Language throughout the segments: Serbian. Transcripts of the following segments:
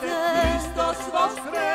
Chrystus vos vrede.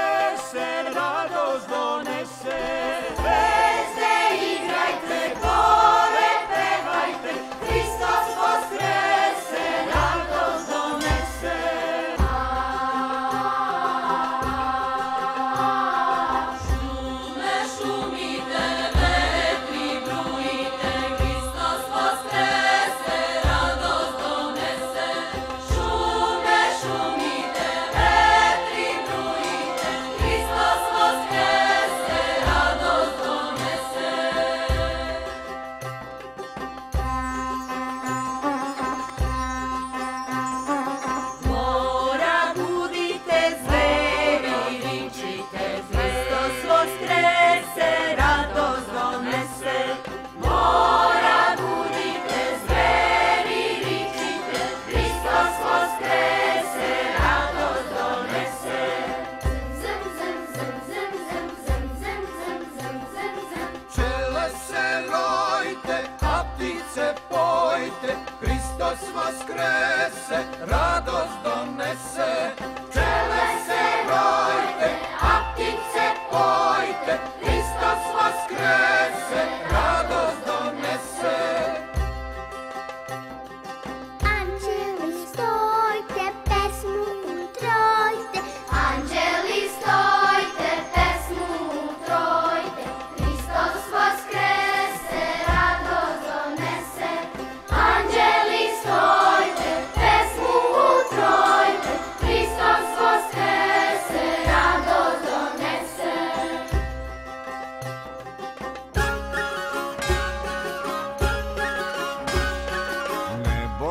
Kristus voskrese, radost donese.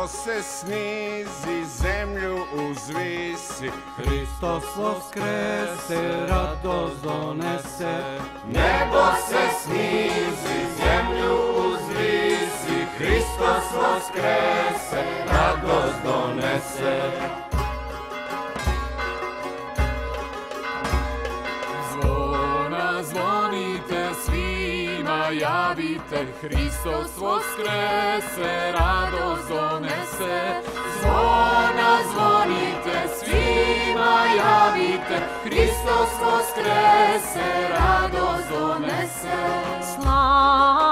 se snizi, zemlju uzvisi. Hristos voskrese, radost donese. Nebo se snizi, zemlju uzvisi. Hristos voskrese, radost donese. najavite, Hristos voskrese, radost donese. Zvona zvonite, svima javite, Hristos voskrese, radost donese. Slava